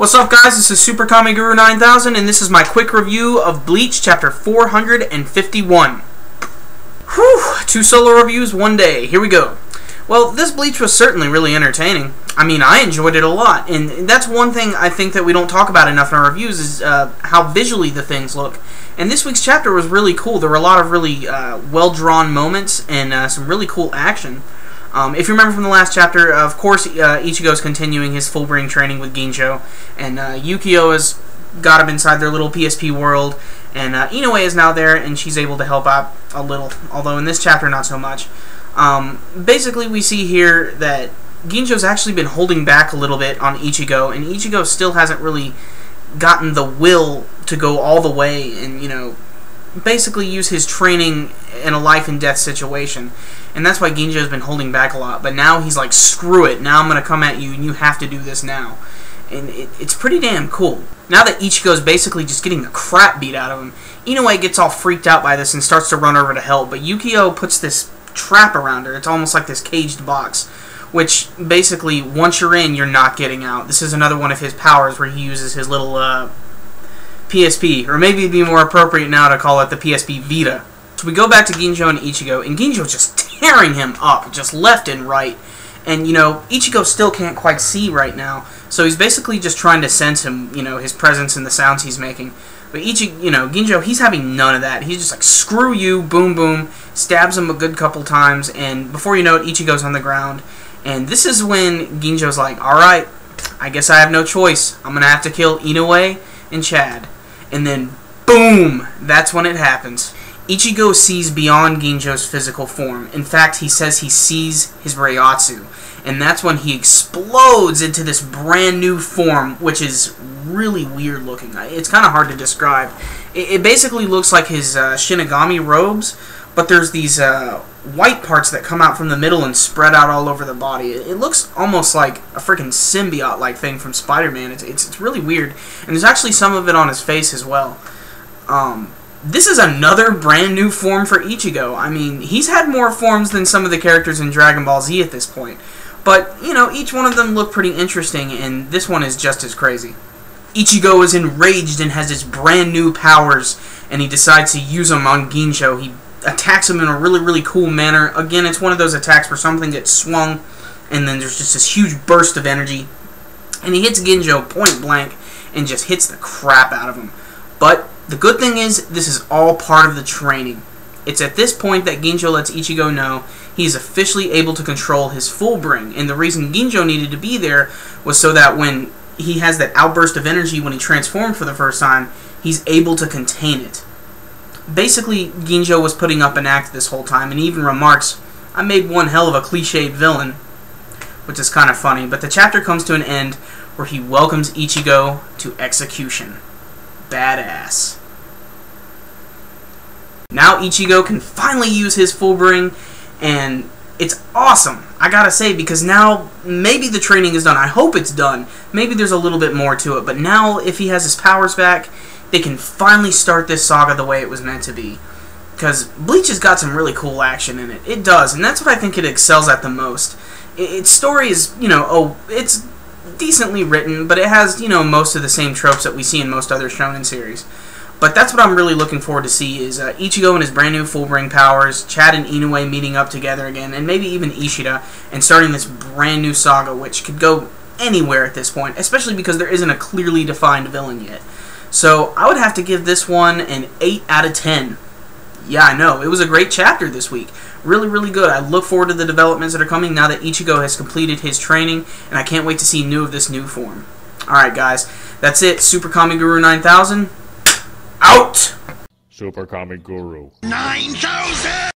What's up guys, this is Super Kami Guru 9000 and this is my quick review of Bleach chapter 451. Whew, two solo reviews one day, here we go. Well, this Bleach was certainly really entertaining. I mean, I enjoyed it a lot, and that's one thing I think that we don't talk about enough in our reviews is uh, how visually the things look. And this week's chapter was really cool. There were a lot of really uh, well-drawn moments and uh, some really cool action. Um, if you remember from the last chapter, of course, uh, is continuing his Fullbring training with Ginjo, and uh, Yukio has got him inside their little PSP world, and uh, Inoue is now there, and she's able to help out a little, although in this chapter not so much. Um, basically, we see here that Ginjo's actually been holding back a little bit on Ichigo, and Ichigo still hasn't really gotten the will to go all the way and, you know, basically use his training in a life and death situation. And that's why Ginjo's been holding back a lot. But now he's like, screw it, now I'm going to come at you and you have to do this now. And it, it's pretty damn cool. Now that Ichigo's basically just getting the crap beat out of him, Inoue gets all freaked out by this and starts to run over to help. But Yukio puts this trap around her. It's almost like this caged box. Which basically, once you're in, you're not getting out. This is another one of his powers where he uses his little uh, PSP, or maybe it'd be more appropriate now to call it the PSP Vita. So we go back to Ginjo and Ichigo, and Ginjo's just tearing him up, just left and right. And, you know, Ichigo still can't quite see right now, so he's basically just trying to sense him, you know, his presence and the sounds he's making. But Ichi, you know, Ginjo, he's having none of that. He's just like, screw you, boom, boom, stabs him a good couple times, and before you know it, Ichigo's on the ground. And this is when Ginjo's like, alright, I guess I have no choice. I'm going to have to kill Inoue and Chad and then boom, that's when it happens. Ichigo sees beyond Ginjo's physical form. In fact, he says he sees his Reiatsu. And that's when he explodes into this brand new form, which is really weird looking. It's kind of hard to describe. It, basically looks like his uh, Shinigami robes, but there's these uh, white parts that come out from the middle and spread out all over the body. It, looks almost like a freaking symbiote-like thing from Spider-Man. It's, it's, it's, really weird. And there's actually some of it on his face as well. Um, this is another brand new form for Ichigo. I mean, he's had more forms than some of the characters in Dragon Ball Z at this point. But, you know, each one of them look pretty interesting, and this one is just as crazy. Ichigo is enraged and has his brand new powers, and he decides to use them on Ginjo. He attacks him in a really, really cool manner. Again, it's one of those attacks where something gets swung, and then there's just this huge burst of energy. And he hits Ginjo point blank and just hits the crap out of him. But the good thing is, this is all part of the training. It's at this point that Ginjo lets Ichigo know he is officially able to control his Fullbring. And the reason Ginjo needed to be there was so that when he has that outburst of energy when he transformed for the first time, he's able to contain it basically, Ginjo was putting up an act this whole time, and even remarks, I made one hell of a cliched villain, which is kind of funny, but the chapter comes to an end where he welcomes Ichigo to Xcution. Badass. Now Ichigo can finally use his Fullbring, and it's awesome, I gotta say, because now maybe the training is done. I hope it's done. Maybe there's a little bit more to it, but now if he has his powers back, they can finally start this saga the way it was meant to be. Because Bleach has got some really cool action in it. It does, and that's what I think it excels at the most. Its story is, you know, oh, it's decently written, but it has, you know, most of the same tropes that we see in most other shonen series. But that's what I'm really looking forward to see is uh, Ichigo and his brand new Fullbring powers, Chad and Inoue meeting up together again, and maybe even Ishida, and starting this brand new saga, which could go anywhere at this point, especially because there isn't a clearly defined villain yet. So I would have to give this one an 8 out of 10. Yeah, I know. It was a great chapter this week. Really, really good. I look forward to the developments that are coming now that Ichigo has completed his training, and I can't wait to see new of this new form. Alright, guys. That's it. Super Kami Guru 9000. Out! Super Kami Guru. 9000!